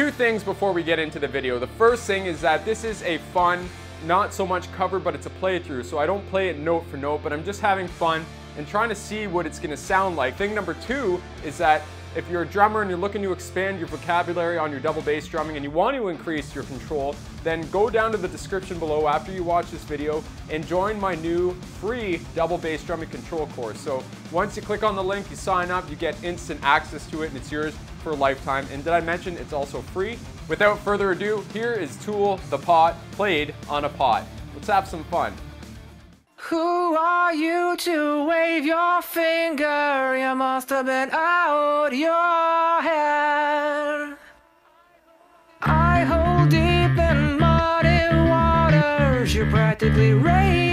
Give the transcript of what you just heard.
Two things before we get into the video. The first thing is that this is a fun, not so much cover, but it's a playthrough. So I don't play it note for note, but I'm just having fun and trying to see what it's gonna sound like. Thing number two is that if you're a drummer and you're looking to expand your vocabulary on your double bass drumming and you want to increase your control, then go down to the description below after you watch this video and join my new free double bass drumming control course. So once you click on the link, you sign up, you get instant access to it and it's yours for a lifetime. And did I mention it's also free? Without further ado, here is Tool the Pot played on a pot. Let's have some fun. Who are you to wave your finger? You must have been out your head. I hold deep in muddy waters. You practically raised.